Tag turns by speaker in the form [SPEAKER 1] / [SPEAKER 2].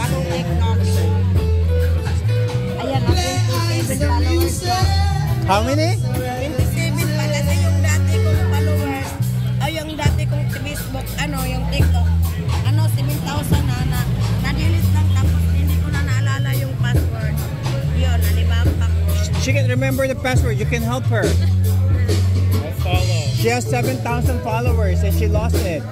[SPEAKER 1] bago bagong. Ayan, 27 followers ko.
[SPEAKER 2] How many?
[SPEAKER 1] 27 pala na yung dati kong followers, ay yung dati kong Facebook, ano, yung TikTok, ano, 7,000 na, na, na-delete lang tapos hindi ko na naalala yung password. Yun, nalibamba password.
[SPEAKER 2] She can remember the password. You can help her.
[SPEAKER 3] I follow.
[SPEAKER 2] She has 7,000 followers and she lost it.